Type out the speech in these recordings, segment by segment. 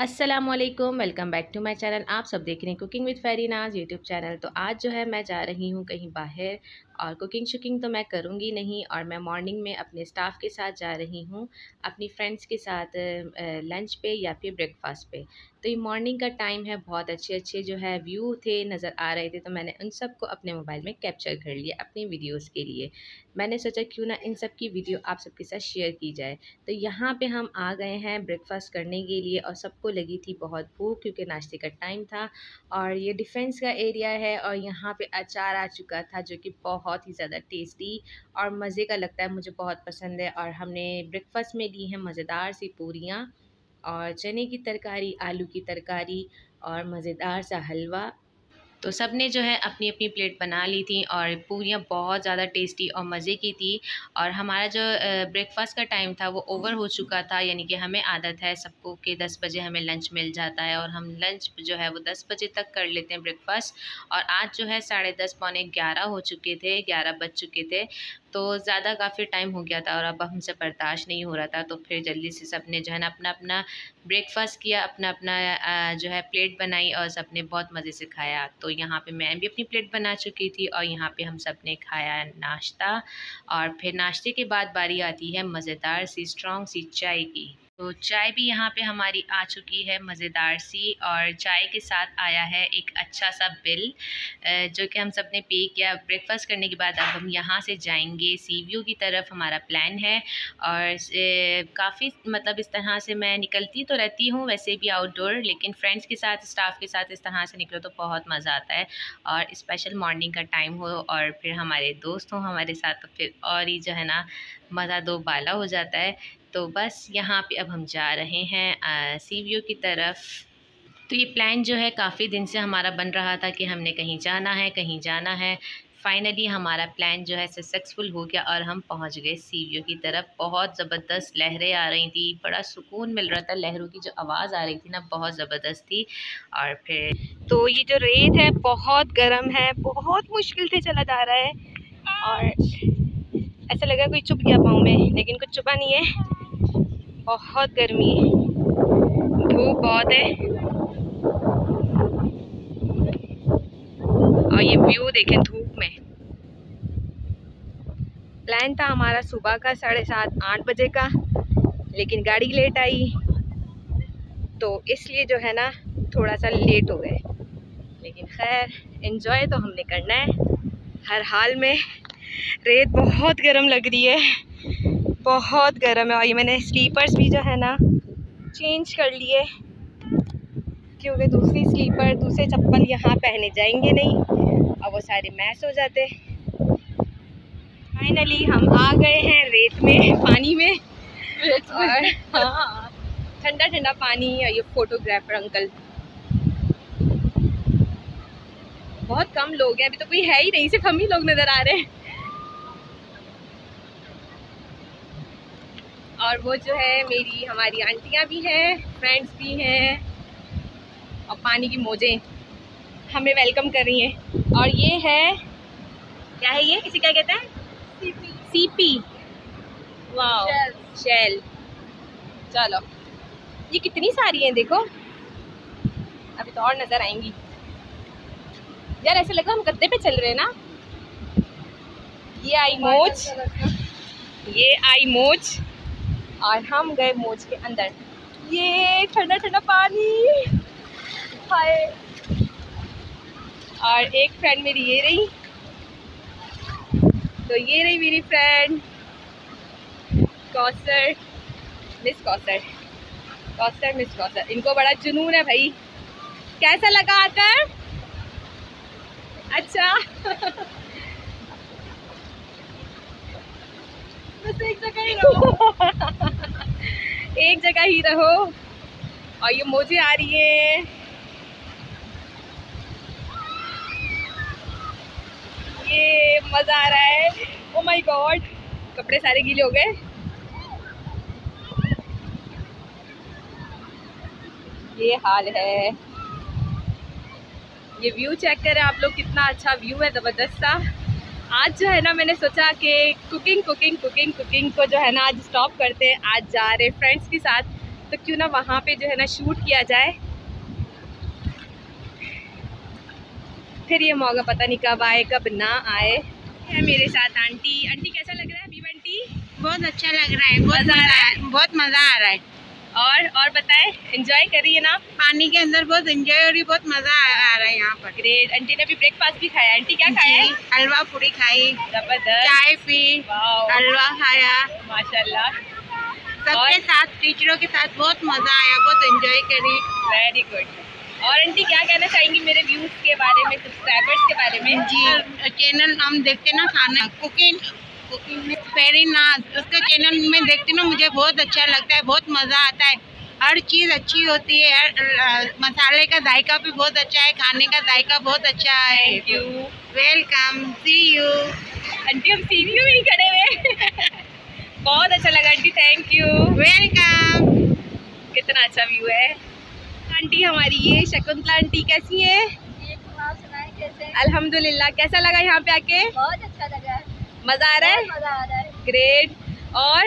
Aslam welcome back to my channel आप सब देख रहे हैं cooking with Fareenaz YouTube channel तो आज जो है, मैं जा रही हूँ कहीं बाहर और कुकिंग शुकिंग तो मैं करूँगी नहीं और मैं मॉर्निंग में अपने स्टाफ के साथ जा रही हूँ, अपनी फ्रेंड्स के साथ लंच पे या फिर ब्रेकफास्ट पे। तो ये मॉर्निंग का टाइम है, बहुत अच्छे अच्छे जो है व्यू थे, नज़र आ रहे थे तो मैंने उन सबको अपने मोबाइल में कैप्चर कर लिया अपनी वीडियोस के लिए। मैंने सोचा क्यों ना इन सब की वीडियो आप सबके साथ शेयर की जाए। तो यहाँ पे हम आ गए हैं ब्रेकफास्ट करने के लिए और सबको लगी थी बहुत भूख क्योंकि नाश्ते का टाइम था और ये डिफेंस का एरिया है और यहाँ पे अचार आ चुका था जो कि बहुत ही ज़्यादा टेस्टी और मज़े का लगता है, मुझे बहुत पसंद है। और हमने ब्रेकफास्ट में ली हैं मज़ेदार सी पूरियाँ और चने की तरकारी, आलू की तरकारी और मज़ेदार सा हलवा। तो सबने जो है अपनी अपनी प्लेट बना ली थी और पूरियाँ बहुत ज़्यादा टेस्टी और मज़े की थी। और हमारा जो ब्रेकफास्ट का टाइम था वो ओवर हो चुका था, यानी कि हमें आदत है सबको कि दस बजे हमें लंच मिल जाता है और हम लंच जो है वो दस बजे तक कर लेते हैं ब्रेकफास्ट और आज जो है साढ़े दस, पौने ग्यारह हो चुके थे, ग्यारह बज चुके थे। तो ज़्यादा काफ़ी टाइम हो गया था और अब हमसे बर्दाश्त नहीं हो रहा था तो फिर जल्दी से सबने जो है ना अपना अपना ब्रेकफास्ट किया अपना अपना जो है प्लेट बनाई और सबने बहुत मज़े से खाया। तो यहाँ पे मैं भी अपनी प्लेट बना चुकी थी और यहाँ पे हम सबने खाया नाश्ता और फिर नाश्ते के बाद बारी आती है मज़ेदार सी स्ट्रॉन्ग सी चाय की। तो चाय भी यहाँ पे हमारी आ चुकी है मज़ेदार सी और चाय के साथ आया है एक अच्छा सा बिल जो कि हम सबने पे किया। ब्रेकफास्ट करने के बाद अब हम यहाँ से जाएँगे। सी व्यू की तरफ़ हमारा प्लान है और काफ़ी मतलब इस तरह से मैं निकलती तो रहती हूँ, वैसे भी आउटडोर लेकिन फ्रेंड्स के साथ स्टाफ के साथ इस तरह से निकलो तो बहुत मज़ा आता है और स्पेशल मॉर्निंग का टाइम हो और फिर हमारे दोस्त हों हमारे साथ तो फिर और ही जो है ना, मज़ा दो बाला हो जाता है। तो बस यहाँ पे अब हम जा रहे हैं सी व्यू की तरफ़। तो ये प्लान जो है काफ़ी दिन से हमारा बन रहा था कि हमने कहीं जाना है, कहीं जाना है। फाइनली हमारा प्लान जो है सक्सेसफुल हो गया और हम पहुँच गए सी की तरफ़। बहुत ज़बरदस्त लहरें आ रही थी, बड़ा सुकून मिल रहा था लहरों की, जो आवाज़ आ रही थी ना, बहुत ज़बरदस्त थी। और फिर तो ये जो रेत है, बहुत गर्म है, बहुत मुश्किल से चला जा रहा है। और ऐसा लगा कोई चुप गया पाऊँ में, लेकिन कुछ चुपा नहीं है। बहुत गर्मी है। धूप बहुत है। और ये व्यू देखें धूप में। प्लान था हमारा सुबह का साढ़े सात, आठ बजे का, लेकिन गाड़ी लेट आई। तो इसलिए जो है ना थोड़ा सा लेट हो गए। लेकिन खैर इन्जॉय तो हमने करना है। हर हाल में, रेत बहुत गर्म लग रही है। बहुत गर्म है और ये मैंने स्लीपर्स भी जो है ना चेंज कर लिए। क्योंकि दूसरी स्लीपर दूसरे चप्पल यहाँ पहने जाएँगे नहीं। और वो सारे मैस हो जाते। फाइनली हम आ गए हैं रेत में पानी में। और हाँ ठंडा ठंडा पानी और ये फोटोग्राफर अंकल बहुत कम लोग हैं अभी तो कोई है ही नहीं सिर्फ़ हम ही लोग नज़र आ रहे हैं। और वो जो है मेरी हमारी आंटियाँ भी हैं फ्रेंड्स भी हैं और पानी की मोजें हमें वेलकम कर रही हैं। और ये है क्या है ये? इसे क्या कहते हैं? सीपी सीपी वाह शेल चलो। ये कितनी सारी हैं देखो। अभी तो और नज़र आएँगी। यार ऐसे लगा हम गद्दे पे चल रहे हैं ना। ये आई मोज ये आई मोज और हम गए मोज के अंदर। ये ठंडा ठंडा पानी। हाय। और एक फ्रेंड मेरी ये रही। तो ये रही मेरी friend Kausar miss Kausar. Kausar miss Kausar. इनको बड़ा जुनून है भाई। कैसा लगा आकर? अच्छा। बस एक जगह ही रहो। एक जगह ही रहो। और ये मोजे आ रही है। ये मज़ा आ रहा है। ओ माय गॉड कपड़े सारे गीले हो गए। ये हाल है। ये व्यू चेक करें आप लोग, कितना अच्छा व्यू है, ज़बरदस्त सा। आज जो है ना मैंने सोचा कि कुकिंग कुकिंग कुकिंग कुकिंग को जो है ना आज स्टॉप करते हैं आज जा रहे फ्रेंड्स के साथ। तो क्यों ना वहाँ पे जो है ना शूट किया जाए। फिर ये मौका पता नहीं कब आए कब ना आए। है मेरे साथ आंटी। आंटी कैसा लग रहा है अभी आंटी? बहुत अच्छा लग रहा है बहुत मज़ा आ बहुत मज़ा आ रहा है। और और बताए एंजॉय है ना। पानी के अंदर बहुत एंजॉय हो रही बहुत मज़ा आ रहा है यहाँ पर। ग्रेट आंटी ने अभी ब्रेकफास्ट भी खाया। आंटी क्या खाया है? हलवा पूरी खाई। ज़बरदस्त। चाय पी। हलवा खाया। माशाल्लाह। सबके साथ टीचरों के साथ बहुत मज़ा आया बहुत एंजॉय करी। वेरी गुड और आंटी क्या कहना चाहेंगी मेरे व्यूज़ के बारे में सब्सक्राइबर्स के बारे में? जी चैनल हम देखते ना खाना। कुकिंग में उसका चैनल में देखती ना मुझे बहुत अच्छा लगता है बहुत मज़ा आता है। हर चीज़ अच्छी होती है हर मसाले का जायका भी बहुत अच्छा है खाने का जायका बहुत अच्छा है। You welcome see you aunty हम सीढ़ियों में ही खड़े हुए। बहुत अच्छा लगा आंटी थैंक यू वेलकम कितना अच्छा व्यू है। आंटी हमारी ये शकुंतला आंटी कैसी है? अल्हम्दुलिल्लाह कैसा लगा यहाँ पे आके? बहुत अच्छा लगा। मज़ा आ रहा है? मज़ा आ रहा है। ग्रेट और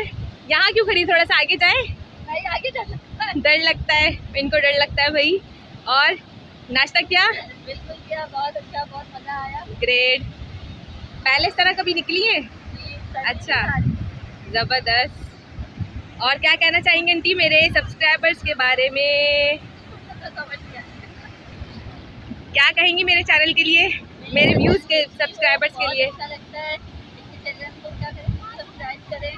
यहाँ क्यों खड़ी? थोड़ा सा आगे जाए। भाई आगे चल सकता है। डर लगता है। इनको डर लगता है भाई। और नाश्ता किया? बिल्कुल किया। बहुत अच्छा बहुत मज़ा आया। ग्रेट पहले इस तरह कभी निकली है? अच्छा। ज़बरदस्त। और क्या कहना चाहेंगे आंटी मेरे सब्सक्राइबर्स के बारे में? क्या कहेंगी मेरे चैनल के लिए? मेरे व्यूज़ के सब्सक्राइबर्स के लिए अच्छा लगता है इसके चैनल को क्या करें सब्सक्राइब करें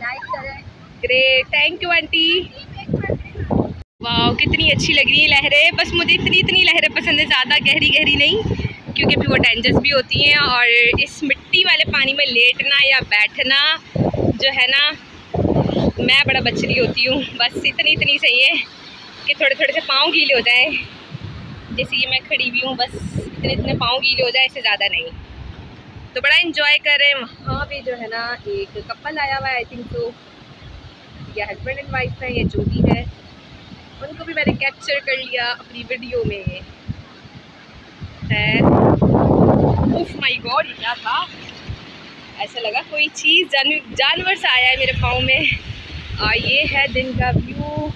लाइक करें ग्रेट थैंक यू आंटी वाह कितनी अच्छी लग रही है लहरें। बस मुझे इतनी इतनी लहरें पसंद है, ज़्यादा गहरी गहरी नहीं, क्योंकि फिर वो डेंजरस भी होती हैं और इस मिट्टी वाले पानी में लेटना या बैठना जो है ना, मैं बड़ा बचरी होती हूँ। बस इतनी इतनी सही है कि थोड़े थोड़े से पाँव गीले हो जाए। जैसे ये मैं खड़ी हुई हूँ, बस इतने इतने पाँव गीले हो जाए, इससे ज़्यादा नहीं। तो बड़ा इंजॉय कर वहाँ पे जो है ना, एक कपल आया हुआ है आई थिंक तो या हस्बैंड एंड वाइफ है या जो भी है, उनको भी मैंने कैप्चर कर लिया अपनी वीडियो में। उफ माय गॉड क्या था? ऐसा लगा कोई चीज़ जानवर जानवर सा आया है मेरे पाँव में। आ, ये है दिन का व्यू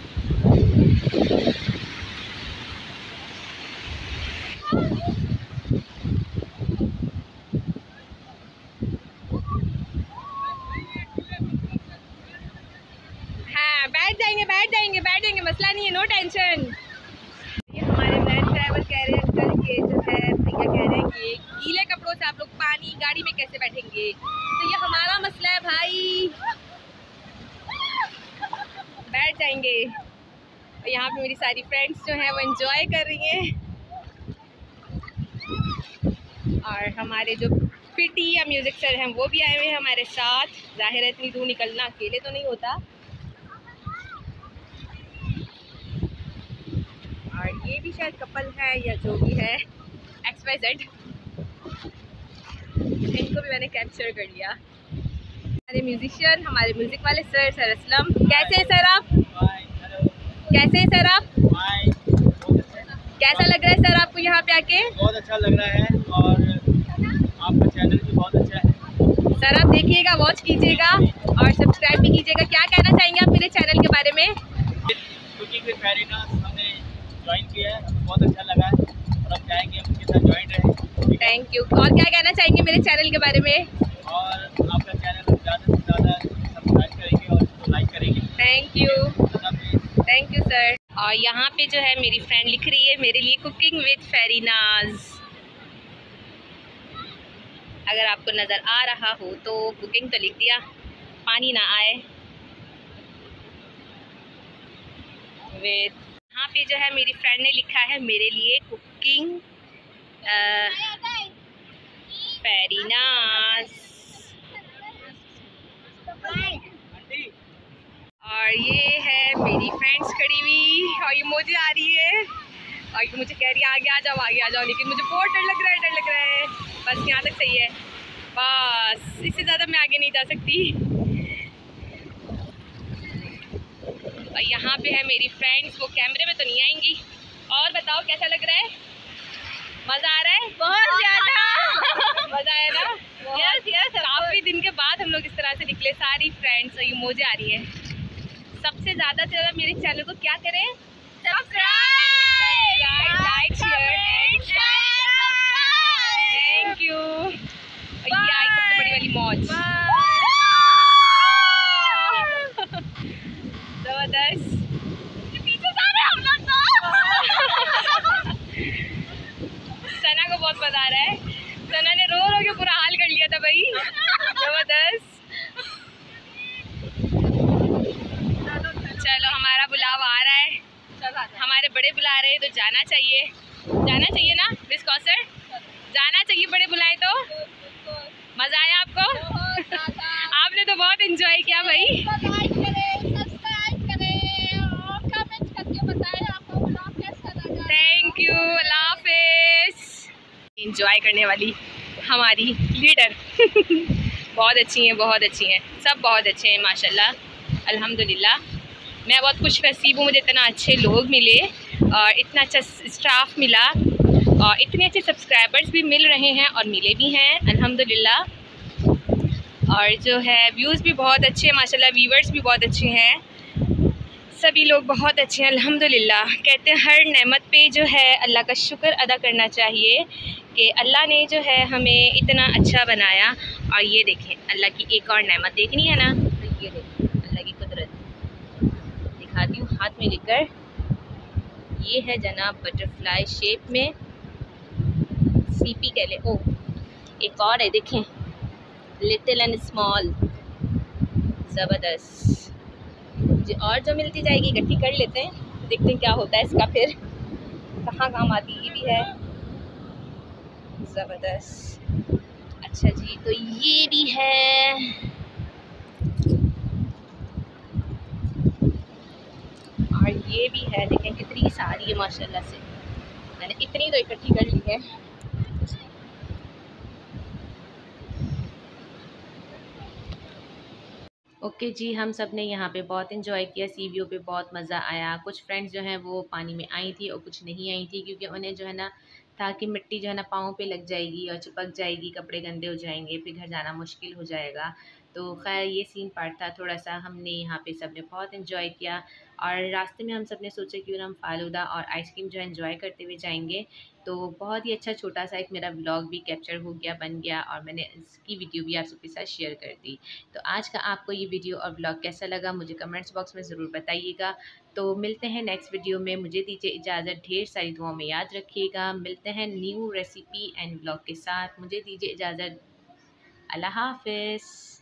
हाँ बैठ जाएँगे बैठ जाएँगे बैठ जाएँगे, मसला नहीं है नो टेंशन ये हमारे वैन ड्राइवर कह रहे हैं अंकल के जो है, भैया कह रहे हैं कि गीले कपड़ों से आप लोग पानी गाड़ी में कैसे बैठेंगे? तो ये हमारा मसला है भाई. बैठ जाएँगे. और यहाँ पे मेरी सारी फ्रेंड्स जो हैं, वो एंजॉय कर रही हैं. और हमारे जो पीटी या म्यूज़िक सर हैं, वो भी आए हुए हैं हमारे साथ. ज़ाहिर है, इतनी दूर निकलना अकेले तो नहीं होता और ये भी शायद कपल है या जो भी है एक्स वाई जेड इनको भी मैंने कैप्चर कर लिया। हमारे म्यूजिशियन हमारे म्यूज़िक वाले सर सर असलम कैसे हैं सर आप? कैसे हैं सर आप? कैसा लग रहा है सर आपको यहाँ पे आके? बहुत अच्छा लग रहा है और आपका चैनल भी बहुत अच्छा है। सर आप देखिएगा वॉच कीजिएगा और सब्सक्राइब भी कीजिएगा। क्या कहना चाहेंगे आप मेरे चैनल के बारे में कुकिंग विद फैरिना हमने ज्वाइन किया है। हमें बहुत अच्छा लगा है। और अब चाहेंगे हम उनके साथ ज्वाइन रहें थैंक यू और क्या कहना चाहेंगे मेरे चैनल के बारे में? और आपका चैनल ज़्यादा से ज़्यादा सब्सक्राइब करेंगे और इसको लाइक करेंगे। Thank you thank you sir और यहाँ पे जो है मेरी फ्रेंड लिख रही है मेरे लिए कुकिंग विद फेरीनाज अगर आपको नज़र आ रहा हो तो कुकिंग तो लिख दिया। पानी ना आए। विद यहाँ पे जो है मेरी फ्रेंड ने लिखा है, मेरे लिए कुकिंग फेरीनाज और ये है मेरी फ्रेंड्स खड़ी हुई। और ये मुझे आ रही है। और ये मुझे कह रही है, आगे आ जाओ, आगे आ जाओ। लेकिन मुझे बहुत डर लग रहा है, डर लग रहा है। बस यहाँ तक सही है। बस, इससे ज़्यादा मैं आगे नहीं जा सकती। और यहाँ पे है मेरी फ्रेंड्स वो कैमरे में तो नहीं आएँगी। और बताओ कैसा लग रहा है? मज़ा आ रहा है? बहुत ज़्यादा। मज़ा आया ना? यस यस काफ़ी दिन के बाद हम लोग इस तरह से निकले सारी फ्रेंड्स और ये मोजे आ रही है। सबसे ज़्यादा से ज़्यादा मेरे चैनल को क्या करें? Subscribe like share thank you ये आई सबसे बड़ी वाली मौज ज़बरदस्त पीछे जा रहे हैं हम लोग तो सना को बहुत मज़ा आ रहा है। सना ने रो रो के पूरा हाल कर लिया था भाई। ज़बरदस्त। चलो हमारा बुलावा आ रहा है। हमारे बड़े बुला रहे हैं तो जाना चाहिए। जाना चाहिए ना मिस कौसर जाना चाहिए बड़े बुलाए तो। मज़ा आया आपको? आपने तो बहुत एंजॉय किया भाई। लाइक करें सब्सक्राइब इंजॉय करने वाली हमारी लीडर बहुत अच्छी हैं, बहुत अच्छी हैं. सब बहुत अच्छे हैं, माशाल्लाह. अल्हम्दुलिल्लाह. मैं बहुत खुश नसीब हूँ, मुझे इतना अच्छे लोग मिले और इतना अच्छा स्टाफ मिला और इतने अच्छे सब्सक्राइबर्स भी मिल रहे हैं और मिले भी हैं, अल्हम्दुलिल्लाह. और जो है व्यूज़ भी बहुत अच्छे हैं, माशाल्लाह. व्यूवर्स भी बहुत अच्छे हैं. सभी लोग बहुत अच्छे हैं, अल्हम्दुलिल्लाह। कहते हैं, हर नेमत पे जो है अल्लाह का शुक्र अदा करना चाहिए कि अल्लाह ने जो है हमें इतना अच्छा बनाया। और ये देखें, अल्लाह की एक और नेमत देखनी है ना? तो ये देखें, अल्लाह की कुदरत। दिखाती हूँ हाथ में लेकर। ये है जनाब बटरफ्लाई शेप में। सीपी कह ले। ओ, एक और है, देखें। लिटिल एंड स्मॉल ज़बरदस्त। और जो मिलती जाएगी, इकट्ठी कर लेते हैं। देखते हैं क्या होता है इसका फिर। कहाँ काम आती ये भी है। ज़बरदस्त। अच्छा जी तो ये भी है। और ये भी है, देखें कितनी सारी है, माशाल्लाह से। मैंने इतनी तो इकट्ठी कर ली है। ओके जी, हम सबने यहाँ पे बहुत इन्जॉय किया सी व्यू पे बहुत मज़ा आया। कुछ फ्रेंड्स जो हैं वो पानी में आई थी और कुछ नहीं आई थी क्योंकि उन्हें जो है ना, था कि मिट्टी जो है ना पाँव पे लग जाएगी और चिपक जाएगी, कपड़े गंदे हो जाएँगे, फिर घर जाना मुश्किल हो जाएगा। तो खैर ये सीन पार्ट था थोड़ा सा हमने यहाँ पे सबने बहुत इन्जॉय किया और रास्ते में हम सबने सोचा कि हम फालूदा और आइसक्रीम जो इन्जॉय करते हुए जाएँगे। तो बहुत ही अच्छा छोटा सा एक मेरा ब्लॉग भी कैप्चर हो गया, बन गया और मैंने इसकी वीडियो भी आप सबके साथ शेयर कर दी। तो आज का आपको ये वीडियो और ब्लॉग कैसा लगा मुझे कमेंट्स बॉक्स में ज़रूर बताइएगा। तो मिलते हैं नेक्स्ट वीडियो में। मुझे दीजिए इजाज़त, ढेर सारी दुआओं में याद रखिएगा। मिलते हैं न्यू रेसिपी एंड ब्लॉग के साथ। मुझे दीजिए इजाज़त। अल्लाह हाफिज़।